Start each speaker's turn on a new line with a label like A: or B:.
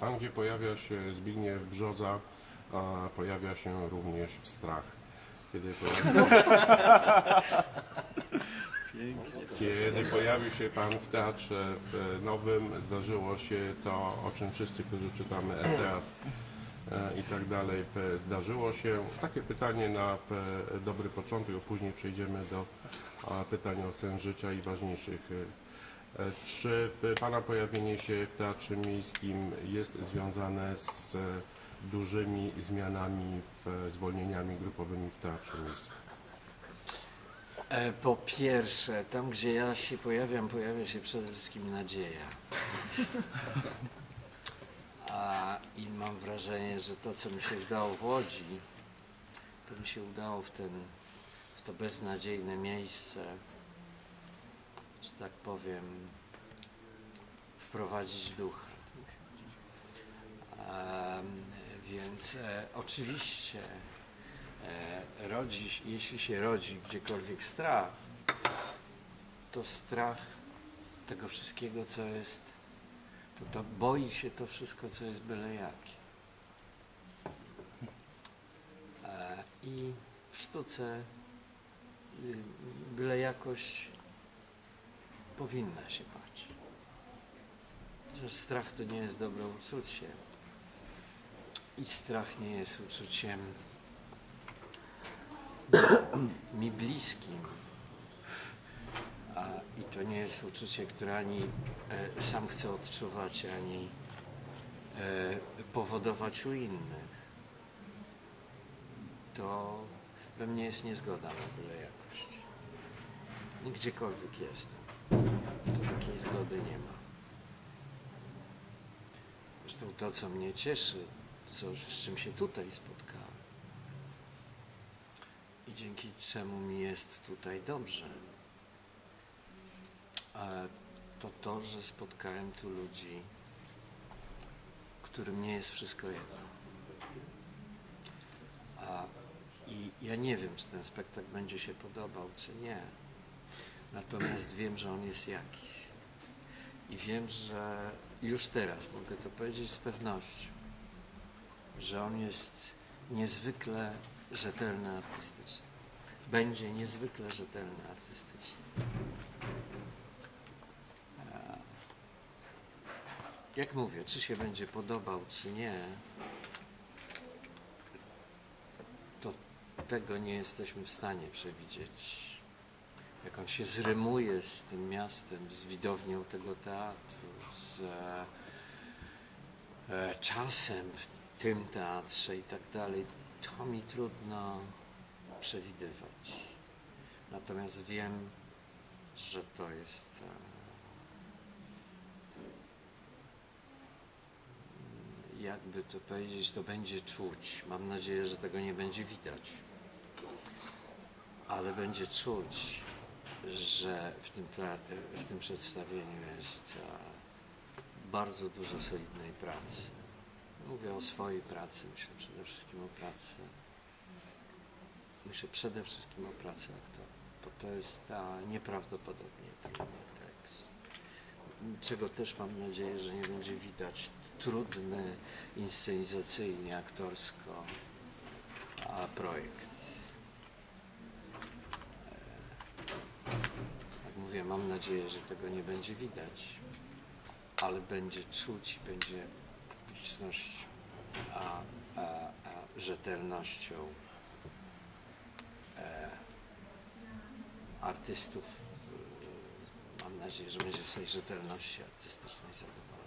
A: Tam, gdzie pojawia się Zbigniew Brzoza, a pojawia się również strach. Kiedy pojawił, kiedy pojawił się Pan w Teatrze w Nowym, zdarzyło się to, o czym wszyscy, którzy czytamy e-teatr e, i tak dalej, w- zdarzyło się. Takie pytanie na dobry początek, a później przejdziemy do pytań o sens życia i ważniejszych. E, e, Czy Pana pojawienie się w Teatrze Miejskim jest związane z e, dużymi zmianami, w, zwolnieniami grupowymi w Teatrze Miejskim?
B: E, Po pierwsze, tam gdzie ja się pojawiam, pojawia się przede wszystkim nadzieja. A, I mam wrażenie, że to, co mi się udało w Łodzi, to mi się udało w, ten, w to beznadziejne miejsce, tak powiem, wprowadzić ducha. Więc e, oczywiście e, rodzi, jeśli się rodzi gdziekolwiek strach, to strach tego wszystkiego, co jest, to, to boi się to wszystko, co jest byle jakie. E, I w sztuce y, byle jakość powinna się bać. Chociaż strach to nie jest dobre uczucie. I strach nie jest uczuciem mi bliskim. A, I to nie jest uczucie, które ani e, sam chcę odczuwać, ani e, powodować u innych. To we mnie jest niezgoda na byle jakość. Gdziekolwiek jestem, to takiej zgody nie ma. Zresztą to, co mnie cieszy, co, z czym się tutaj spotkałem, i dzięki czemu mi jest tutaj dobrze, to to, że spotkałem tu ludzi, którym nie jest wszystko jedno. I ja nie wiem, czy ten spektakl będzie się podobał, czy nie. Natomiast wiem, że on jest jakiś. I wiem, że już teraz mogę to powiedzieć z pewnością, że on jest niezwykle rzetelny artystycznie. Będzie niezwykle rzetelny artystycznie. E, Jak mówię, czy się będzie podobał, czy nie, to tego nie jesteśmy w stanie przewidzieć. Jak on się zrymuje z tym miastem, z widownią tego teatru, z e, e, czasem w tym teatrze i tak dalej, to mi trudno przewidywać. Natomiast wiem, że to jest e, jakby to powiedzieć, to będzie czuć. Mam nadzieję, że tego nie będzie widać. Ale będzie czuć, że w tym, w tym przedstawieniu jest e, bardzo dużo solidnej pracy. Mówię o swojej pracy, myślę przede wszystkim o pracy. Myślę przede wszystkim o pracy aktora, bo to jest a, nieprawdopodobnie trudny tekst. Czego też mam nadzieję, że nie będzie widać. Trudny inscenizacyjnie, aktorsko projekt. E, Jak mam nadzieję, że tego nie będzie widać, ale będzie czuć, będzie publiczność a, a, a rzetelnością e, artystów. Mam nadzieję, że będzie z tej rzetelności artystycznej zadowolony.